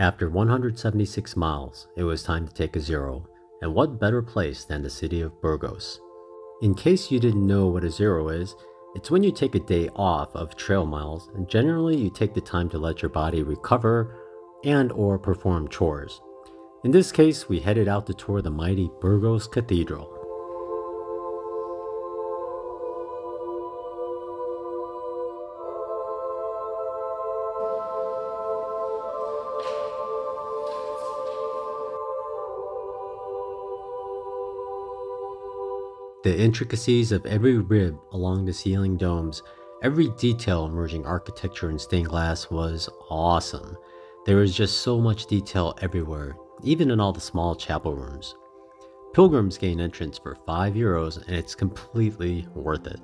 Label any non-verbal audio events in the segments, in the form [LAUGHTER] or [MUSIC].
After 176 miles, it was time to take a zero, and what better place than the city of Burgos? In case you didn't know what a zero is, it's when you take a day off of trail miles and generally you take the time to let your body recover and or perform chores. In this case, we headed out to tour the mighty Burgos Cathedral. The intricacies of every rib along the ceiling domes, every detail merging architecture and stained glass was awesome. There was just so much detail everywhere, even in all the small chapel rooms. Pilgrims gain entrance for 5 euros and it's completely worth it.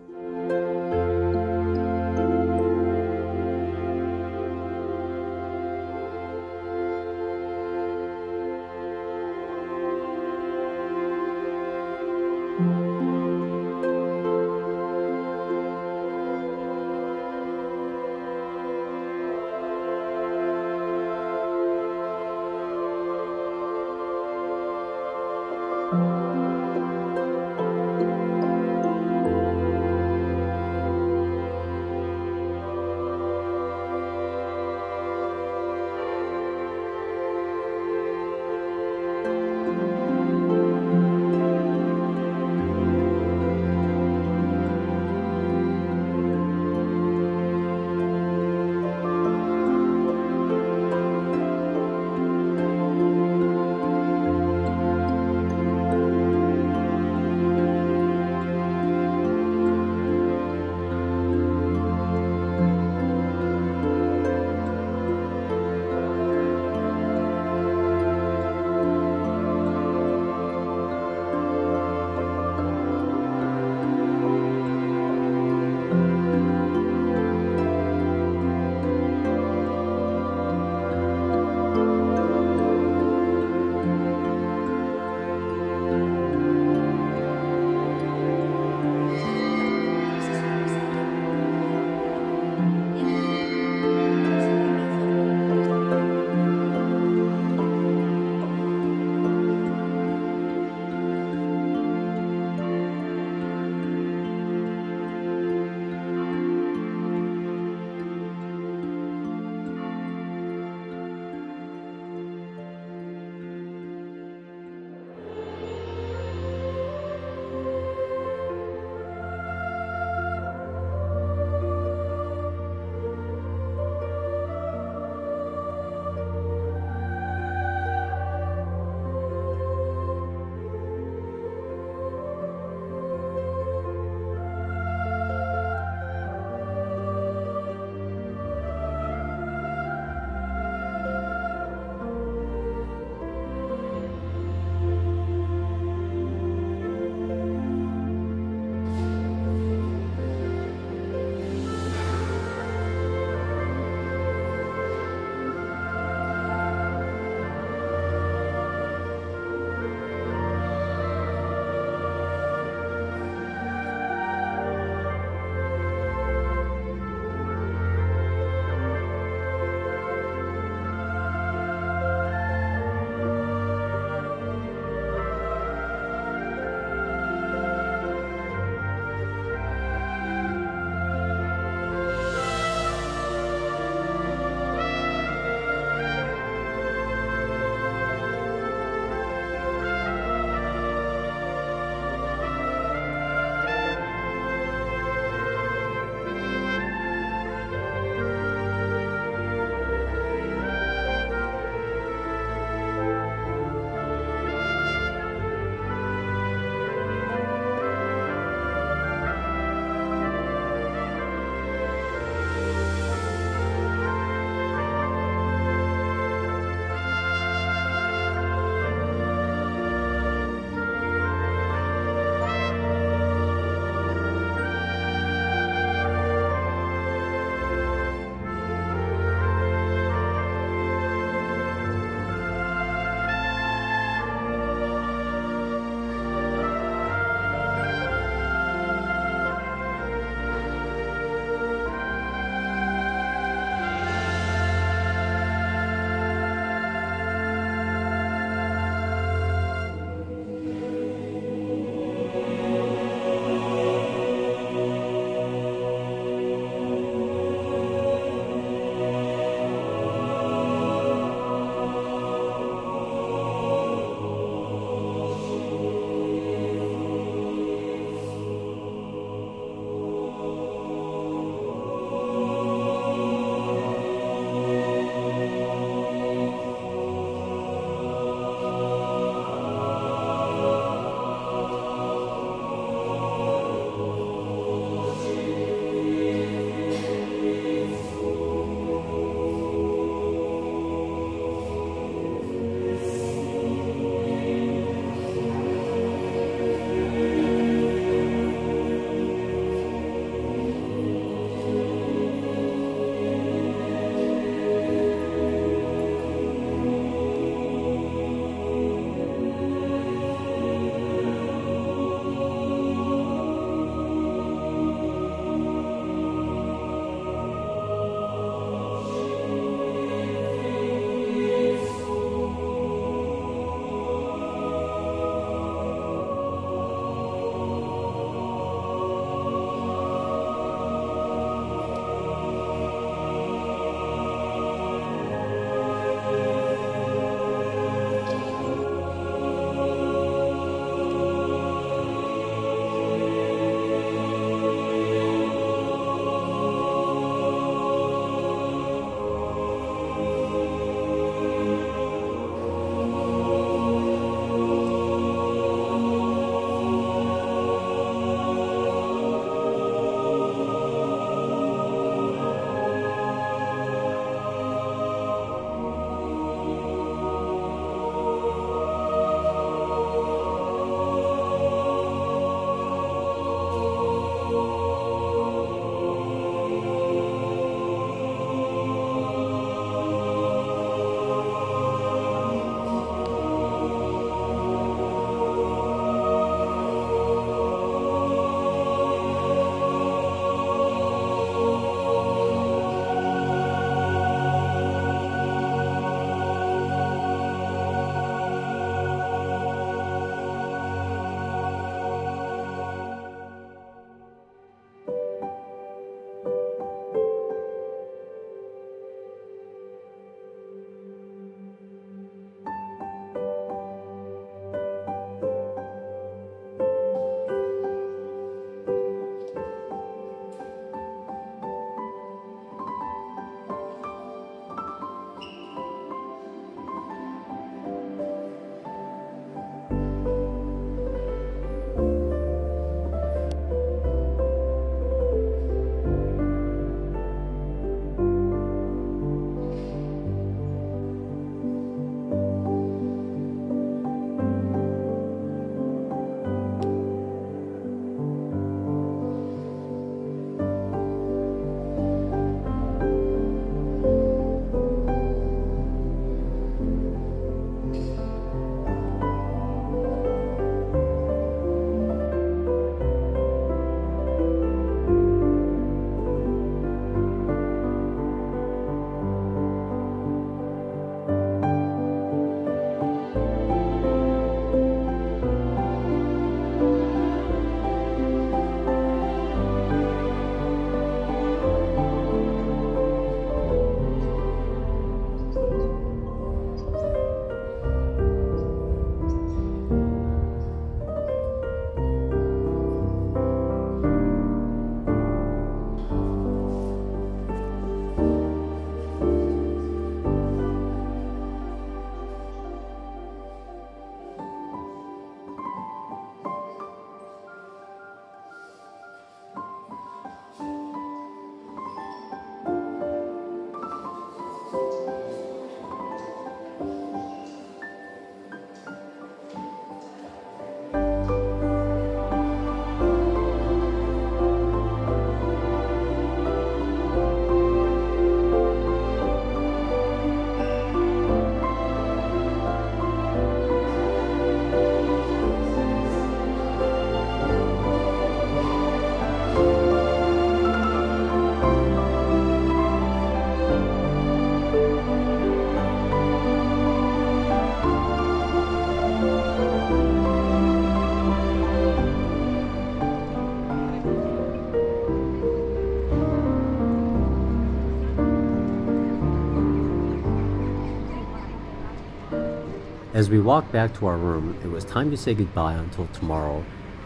As we walked back to our room, it was time to say goodbye until tomorrow,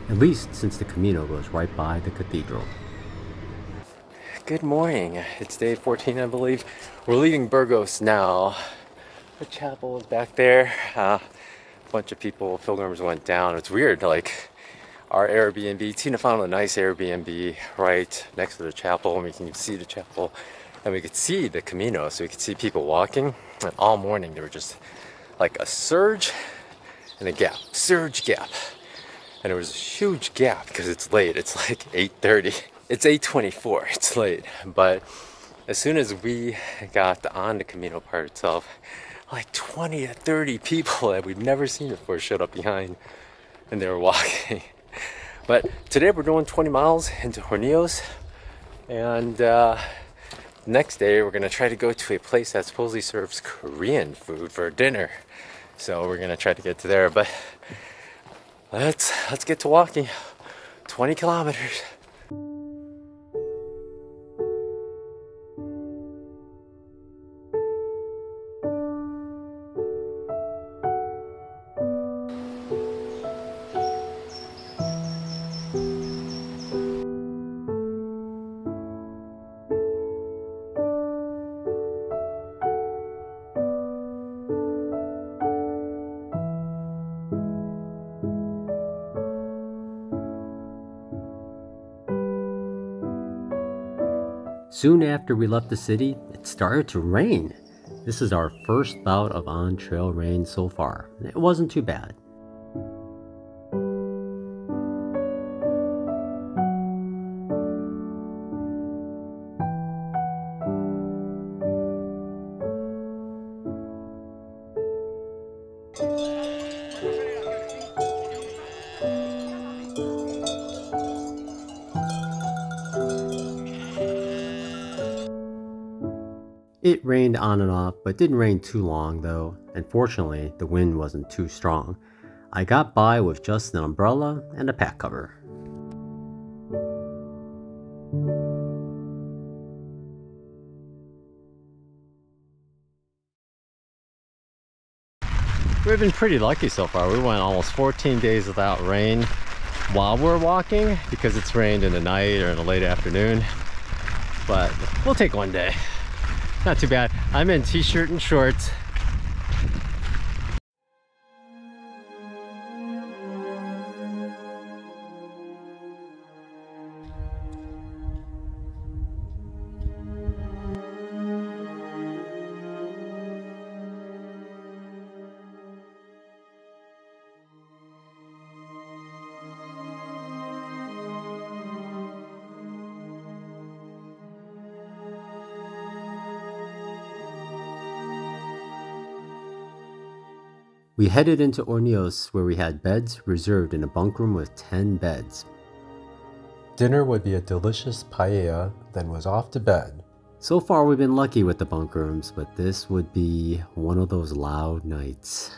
at least since the Camino goes right by the cathedral. Good morning. It's day 14, I believe. We're leaving Burgos now. The chapel is back there. Uh, a bunch of people, pilgrims went down. It's weird, like our Airbnb. Tina found a nice Airbnb right next to the chapel, and we can see the chapel, and we could see the Camino, so we could see people walking. And all morning, they were just like a surge and a gap, surge gap. And it was a huge gap because it's late. It's like [LAUGHS] 8.30. It's 8.24, it's late. But as soon as we got on the Camino part itself, like 20 to 30 people that we've never seen before showed up behind and they were [LAUGHS] walking. But today we're doing 20 miles into Hornillos and uh, next day we're gonna try to go to a place that supposedly serves Korean food for dinner. So we're gonna try to get to there, but let's let's get to walking 20 kilometers. Soon after we left the city, it started to rain. This is our first bout of on trail rain so far. It wasn't too bad. It rained on and off, but didn't rain too long though, and fortunately, the wind wasn't too strong. I got by with just an umbrella and a pack cover. We've been pretty lucky so far. We went almost 14 days without rain while we're walking because it's rained in the night or in the late afternoon. But we'll take one day. Not too bad. I'm in t-shirt and shorts. We headed into Hornillos where we had beds reserved in a bunk room with 10 beds. Dinner would be a delicious paella, then was off to bed. So far we've been lucky with the bunk rooms, but this would be one of those loud nights.